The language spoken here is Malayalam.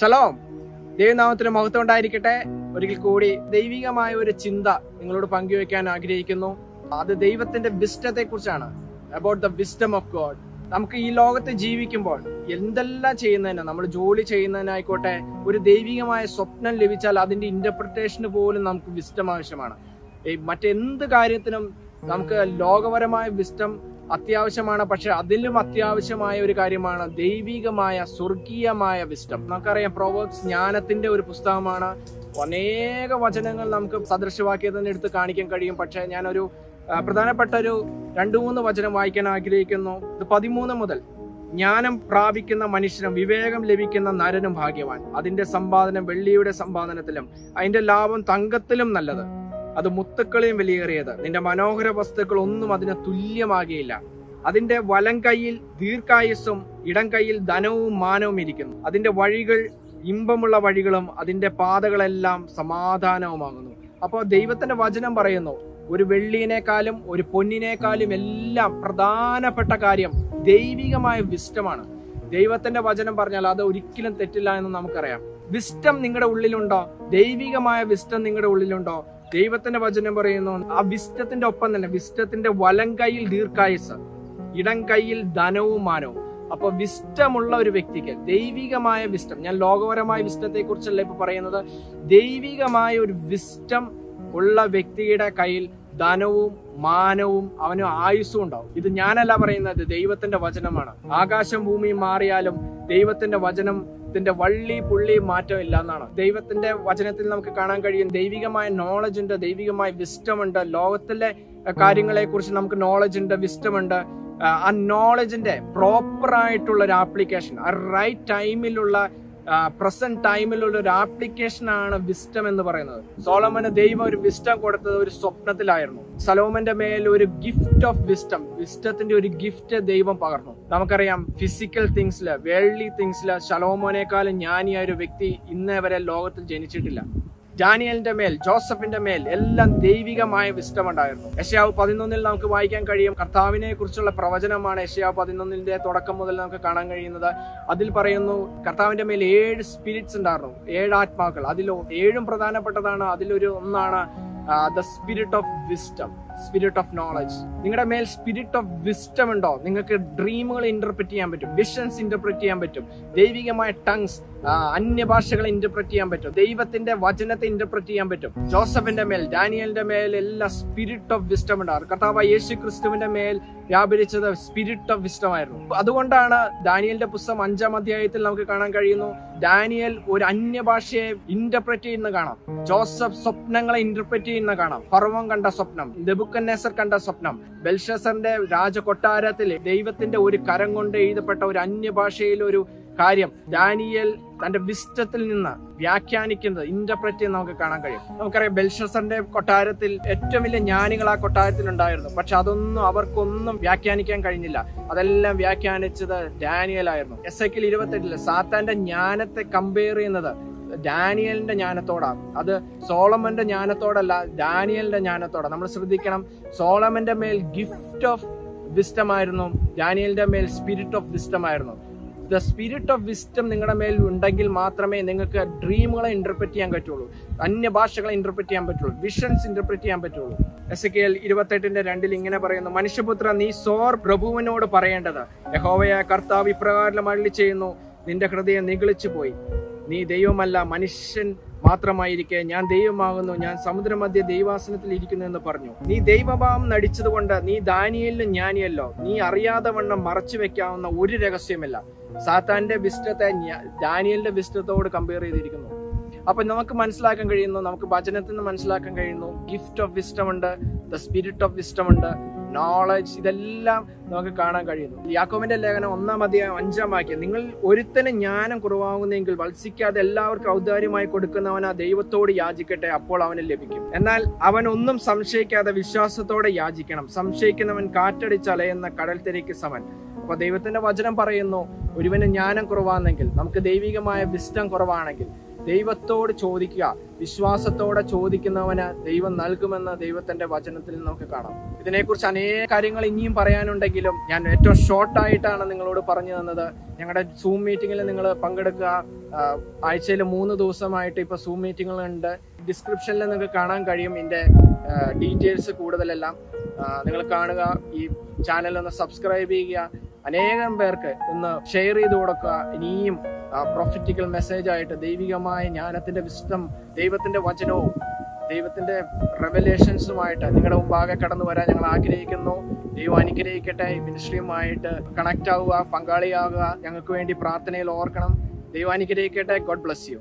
ഷലോം ദൈവനാമത്തിന് മഹത്വം ഉണ്ടായിരിക്കട്ടെ ഒരിക്കൽ കൂടി ദൈവികമായ ഒരു ചിന്ത നിങ്ങളോട് പങ്കുവെക്കാൻ ആഗ്രഹിക്കുന്നു. അത് ദൈവത്തിന്റെ വിസ്റ്റത്തെ കുറിച്ചാണ് about the wisdom of God നമുക്ക് ഈ ലോകത്ത് ജീവിക്കുമ്പോൾ എന്തെല്ലാം ചെയ്യുന്നതിന് നമ്മൾ ജോലി ചെയ്യുന്നതിനായിക്കോട്ടെ ഒരു ദൈവികമായ സ്വപ്നം ലഭിച്ചാൽ അതിന്റെ ഇന്റർപ്രിട്ടേഷന് പോലും നമുക്ക് വിസ്റ്റം ആവശ്യമാണ്. മറ്റെന്ത് കാര്യത്തിനും നമുക്ക് ലോകപരമായ വിസ്റ്റം അത്യാവശ്യമാണ്. പക്ഷെ അതിലും അത്യാവശ്യമായ ഒരു കാര്യമാണ് ദൈവികമായ സ്വർഗീയമായ വിസ്റ്റം നമുക്കറിയാം പ്രോവേബ്സ് ജ്ഞാനത്തിന്റെ ഒരു പുസ്തകമാണ്. അനേക വചനങ്ങൾ നമുക്ക് സദൃശവാക്യത്തിന് എടുത്ത് കാണിക്കാൻ കഴിയും. പക്ഷെ ഞാനൊരു പ്രധാനപ്പെട്ട ഒരു രണ്ടു മൂന്ന് വചനം വായിക്കാൻ ആഗ്രഹിക്കുന്നു. ഇത് പതിമൂന്ന് മുതൽ ജ്ഞാനം പ്രാപിക്കുന്ന മനുഷ്യനും വിവേകം ലഭിക്കുന്ന നരനും ഭാഗ്യവാൻ. അതിന്റെ സമ്പാദനം വെള്ളിയുടെ സമ്പാദനത്തിലും അതിന്റെ ലാഭം തങ്കത്തിലും നല്ലത്. അത് മുത്തുക്കളെയും വിലയേറിയത്. നിന്റെ മനോഹര വസ്തുക്കൾ ഒന്നും അതിന് തുല്യമാകിയില്ല. അതിന്റെ വലം കൈയിൽ ദീർഘായുസ്സും ഇടം കൈയിൽ ധനവും മാനവും ഇരിക്കുന്നു. അതിന്റെ വഴികൾ ഇമ്പമുള്ള വഴികളും അതിന്റെ പാതകളെല്ലാം സമാധാനവുമാകുന്നു. അപ്പോൾ ദൈവത്തിന്റെ വചനം പറയുന്നു ഒരു വെള്ളിയിനേക്കാളും ഒരു പൊന്നിനേക്കാളും എല്ലാം പ്രധാനപ്പെട്ട കാര്യം ദൈവികമായ വിസ്റ്റമാണ് ദൈവത്തിന്റെ വചനം പറഞ്ഞാൽ അത് ഒരിക്കലും തെറ്റില്ല എന്ന് നമുക്കറിയാം. വിസ്റ്റം നിങ്ങളുടെ ഉള്ളിലുണ്ടോ? ദൈവികമായ വിസ്റ്റം നിങ്ങളുടെ ഉള്ളിലുണ്ടോ? ദൈവത്തിന്റെ വചനം പറയുന്നു ആ വിസ്റ്റത്തിന്റെ ഒപ്പം തന്നെ വിസ്റ്റത്തിന്റെ വലം കൈയിൽ ദീർഘായുസ് ഇടം കൈയിൽ ധനവും മാനവും. അപ്പൊ വിസ്റ്റമുള്ള ഒരു വ്യക്തിക്ക് ദൈവികമായ വിസ്റ്റം ഞാൻ ലോകപരമായ വിസ്റ്റത്തെ കുറിച്ചല്ല ഇപ്പൊ പറയുന്നത് ദൈവികമായ ഒരു വിസ്റ്റം ഉള്ള വ്യക്തിയുടെ കയ്യിൽ ധനവും മാനവും അവന് ആയുസ്സും ഉണ്ടാവും. ഇത് ഞാനല്ല പറയുന്നത് ദൈവത്തിന്റെ വചനമാണ്. ആകാശം ഭൂമിയും മാറിയാലും ദൈവത്തിന്റെ വചനം ത്തിന്റെ വള്ളി പുള്ളി മാറ്റമില്ല എന്നാണ് ദൈവത്തിന്റെ വചനത്തിൽ നമുക്ക് കാണാൻ കഴിയും ദൈവികമായ നോളജ് ഉണ്ട് ദൈവികമായ വിസ്റ്റം ഉണ്ട്. ലോകത്തിലെ കാര്യങ്ങളെ കുറിച്ച് നമുക്ക് നോളജ് ഉണ്ട് വിസ്റ്റം ഉണ്ട്. ആ, നോളജിന്റെ പ്രോപ്പർ ആയിട്ടുള്ള ഒരു ആപ്ലിക്കേഷൻ ആ റൈറ്റ് ടൈമിലുള്ള പ്രസന്റ് ടൈമിലുള്ള ഒരു ആപ്ലിക്കേഷൻ ആണ് വിസ്റ്റം എന്ന് പറയുന്നത്. സോളമന് ദൈവം ഒരു വിസ്റ്റം കൊടുത്തത് ഒരു സ്വപ്നത്തിലായിരുന്നു. സലോമന്റെ മേൽ ഒരു ഗിഫ്റ്റ് ഓഫ് വിസ്റ്റം വിസ്റ്റത്തിന്റെ ഒരു ഗിഫ്റ്റ് ദൈവം പകർന്നു. നമുക്കറിയാം ഫിസിക്കൽ തിങ്സിൽ വേൾഡ്ലി തിങ്സിൽ ശലോമോനേക്കാളും ജ്ഞാനിയായ ഒരു വ്യക്തി ഇന്നേ വരെ ലോകത്തിൽ ജനിച്ചിട്ടില്ല. ഡാനിയലിന്റെ മേൽ ജോസഫിന്റെ മേൽ എല്ലാം ദൈവികമായ വിസ്റ്റം ഉണ്ടായിരുന്നു. യശയാവ് പതിനൊന്നിൽ നമുക്ക് വായിക്കാൻ കഴിയും. കർത്താവിനെ കുറിച്ചുള്ള പ്രവചനമാണ് യശയാവ് പതിനൊന്നിന്റെ തുടക്കം മുതൽ നമുക്ക് കാണാൻ കഴിയുന്നത്. അതിൽ പറയുന്നു കർത്താവിന്റെ മേൽ ഏഴ് സ്പിരിറ്റ്സ് ഉണ്ടായിരുന്നു. ഏഴ് ആത്മാക്കൾ. അതിൽ ഏഴും പ്രധാനപ്പെട്ടതാണ്. അതിലൊരു ഒന്നാണ് the spirit of wisdom spirit of knowledge നിങ്ങളുടെ മേൽ സ്പിരിറ്റ് ഓഫ് വിസ്റ്റം ഉണ്ടോ? നിങ്ങൾക്ക് ഡ്രീമുകൾ ഇന്റർപ്രറ്റ് ചെയ്യാൻ പറ്റും. വിഷൻസ് ഇന്റർപ്രറ്റ് ചെയ്യാൻ പറ്റും. ദൈവികമായ ടങ്സ് അന്യഭാഷകളെ ഇന്റർപ്രറ്റ് ചെയ്യാൻ പറ്റും. ദൈവത്തിന്റെ വചനത്തെ ഇന്റർപ്രറ്റ് ചെയ്യാൻ പറ്റും. ജോസഫിന്റെ മേൽ ഡാനിയലിന്റെ മേൽ എല്ലാ സ്പിരിറ്റ് ഓഫ് വിസ്റ്റം ഉണ്ടാകും കർത്താവ് യേശു ക്രിസ്തുവിന്റെ മേൽ വ്യാപരിച്ചത് സ്പിരിറ്റ് ഓഫ് വിസ്റ്റം ആയിരുന്നു. അതുകൊണ്ടാണ് ഡാനിയലിന്റെ പുസ്തകം അഞ്ചാം അധ്യായത്തിൽ നമുക്ക് കാണാൻ കഴിയുന്നു. ഡാനിയൽ ഒരു അന്യഭാഷയെ ഇന്റർപ്രറ്റ് ചെയ്യുന്ന കാണാം. ജോസഫ് സ്വപ്നങ്ങളെ ഇന്റർപ്രറ്റ് ചെയ്യുന്ന കാണാം. ഫറവോൻ കണ്ട സ്വപ്നം. ദബുക്കന്നേസർ കണ്ട സ്വപ്നം. ബെൽഷസറിന്റെ രാജകൊട്ടാരത്തിൽ ദൈവത്തിന്റെ ഒരു കരം കൊണ്ട് എഴുതപ്പെട്ട ഒരു അന്യഭാഷയിൽ ഒരു കാര്യം ഡാനിയൽ തന്റെ വിസ്റ്റത്തിൽ നിന്ന് വ്യാഖ്യാനിക്കുന്നത് ഇന്റർപ്രറ്റ് നമുക്ക് കാണാൻ കഴിയും. നമുക്കറിയാം ബെൽഷസറിന്റെ കൊട്ടാരത്തിൽ ഏറ്റവും വലിയ ജ്ഞാനികൾ ആ കൊട്ടാരത്തിൽ ഉണ്ടായിരുന്നു. പക്ഷെ അതൊന്നും അവർക്കൊന്നും വ്യാഖ്യാനിക്കാൻ കഴിഞ്ഞില്ല. അതെല്ലാം വ്യാഖ്യാനിച്ചത് ഡാനിയൽ ആയിരുന്നു എസ് എക്കിൽ ഇരുപത്തെട്ടിൽ സാത്താന്റെ ജ്ഞാനത്തെ കമ്പയർ ചെയ്യുന്നത് ഡാനിയലിന്റെ ജ്ഞാനത്തോടാണ് അത് സോളമന്റെ ജ്ഞാനത്തോടല്ല ഡാനിയലിന്റെ ജ്ഞാനത്തോടെ. നമ്മൾ ശ്രദ്ധിക്കണം സോളമന്റെ മേൽ ഗിഫ്റ്റ് ഓഫ് വിസ്റ്റം ആയിരുന്നു ഡാനിയലിന്റെ മേൽ സ്പിരിറ്റ് ഓഫ് വിസ്റ്റം ആയിരുന്നു. ദ സ്പിരിറ്റ് ഓഫ് വിസ്റ്റം നിങ്ങളുടെ മേൽ ഉണ്ടെങ്കിൽ മാത്രമേ നിങ്ങൾക്ക് ഡ്രീമുകളെ ഇന്റർപ്രറ്റ് ചെയ്യാൻ പറ്റുള്ളൂ അന്യഭാഷകളെ ഇന്റർപ്രറ്റ് ചെയ്യാൻ പറ്റുള്ളൂ വിഷൻസ് ഇന്റർപ്രറ്റ് ചെയ്യാൻ പറ്റുള്ളൂ. എസ് കെ എൽ ഇരുപത്തെട്ടിന്റെ രണ്ടിൽ ഇങ്ങനെ പറയുന്നു മനുഷ്യപുത്ര നീ സോർ പ്രഭുവിനോട് പറയേണ്ടത്. യഹോവയ കർത്താവ് ഇപ്രകാരം അള്ളി ചെയ്യുന്നു നിന്റെ ഹൃദയം നിഗളിച്ചു പോയി നീ ദൈവമല്ല മനുഷ്യൻ മാത്രമായിരിക്കെ. ഞാൻ ദൈവമാകുന്നു ഞാൻ സമുദ്രമധ്യ ദൈവാസനത്തിൽ ഇരിക്കുന്നു എന്ന് പറഞ്ഞു. നീ ദൈവഭാവം നടിച്ചതുകൊണ്ട് നീ ദാനിയലിനും ജ്ഞാനിയല്ലോ നീ അറിയാതെ വണ്ണം മറച്ചു വെക്കാവുന്ന ഒരു രഹസ്യമില്ല സാത്താന്റെ വിസ്റ്റത്തെ ദാനിയലിന്റെ വിസ്റ്റത്തോട് കമ്പയർ ചെയ്തിരിക്കുന്നു. അപ്പൊ നമുക്ക് മനസ്സിലാക്കാൻ കഴിയുന്നു നമുക്ക് വചനത്തിൽ നിന്ന് മനസ്സിലാക്കാൻ കഴിയുന്നു ഗിഫ്റ്റ് ഓഫ് വിസ്റ്റം ഉണ്ട് ദ സ്പിരിറ്റ് ഓഫ് വിസ്റ്റം ഉണ്ട്. നോളജ് ഇതെല്ലാം നമുക്ക് കാണാൻ കഴിയുന്നു. യാക്കോബിന്റെ ലേഖനം ഒന്നാം അധ്യായം അഞ്ചാം വാക്യം നിങ്ങൾ ഒരുത്തന് ജ്ഞാനം കുറവാകുന്നെങ്കിൽ വത്സിക്കാതെ എല്ലാവർക്കും ഔദാര്യമായി കൊടുക്കുന്നവൻ ആ ദൈവത്തോട് യാചിക്കട്ടെ അപ്പോൾ അവന് ലഭിക്കും. എന്നാൽ അവൻ ഒന്നും സംശയിക്കാതെ വിശ്വാസത്തോടെ യാചിക്കണം. സംശയിക്കുന്നവൻ കാറ്റടിച്ചലയുന്ന കടൽ തിരക്ക് സമൻ. അപ്പൊ ദൈവത്തിന്റെ വചനം പറയുന്നു ഒരുവന് ജ്ഞാനം കുറവാണെങ്കിൽ നമുക്ക് ദൈവികമായ വിസ്റ്റം കുറവാണെങ്കിൽ ദൈവത്തോട് ചോദിക്കുക വിശ്വാസത്തോടെ ചോദിക്കുന്നവന് ദൈവം നൽകുമെന്ന് ദൈവത്തിന്റെ വചനത്തിൽ നമുക്ക് കാണാം. ഇതിനെക്കുറിച്ച് അനേക കാര്യങ്ങൾ ഇനിയും പറയാനുണ്ടെങ്കിലും ഞാൻ ഏറ്റവും ഷോർട്ടായിട്ടാണ് നിങ്ങളോട് പറഞ്ഞു തന്നത്. ഞങ്ങളുടെ സൂം മീറ്റിങ്ങിൽ നിങ്ങൾ പങ്കെടുക്കുക. ആഴ്ചയിൽ മൂന്ന് ദിവസമായിട്ട് ഇപ്പൊ സൂം മീറ്റിങ്ങുകളുണ്ട് ഡിസ്ക്രിപ്ഷനിൽ നിങ്ങൾക്ക് കാണാൻ കഴിയും ഇതിന്റെ ഡീറ്റെയിൽസ് കൂടുതലെല്ലാം. നിങ്ങൾ കാണുക ഈ ചാനൽ ഒന്ന് സബ്സ്ക്രൈബ് ചെയ്യുക. അനേകം പേർക്ക് ഒന്ന് ഷെയർ ചെയ്ത് കൊടുക്കുക. ഇനിയും പ്രൊഫറ്റിക്കൽ മെസ്സേജ് ആയിട്ട് ദൈവികമായ ജ്ഞാനത്തിന്റെ വിശുദ്ധം ദൈവത്തിന്റെ വചനവും ദൈവത്തിന്റെ റെവലേഷൻസുമായിട്ട് നിങ്ങളുടെ മുമ്പാകെ കടന്നു വരാൻ ഞങ്ങൾ ആഗ്രഹിക്കുന്നു. ദൈവം അനുഗ്രഹിക്കട്ടെ. മിനിസ്ട്രിയുമായിട്ട് കണക്ട് ആവുക പങ്കാളിയാവുക ഞങ്ങൾക്ക് വേണ്ടി പ്രാർത്ഥനയിൽ ഓർക്കണം. ദൈവം അനുഗ്രഹിക്കട്ടെ. God bless you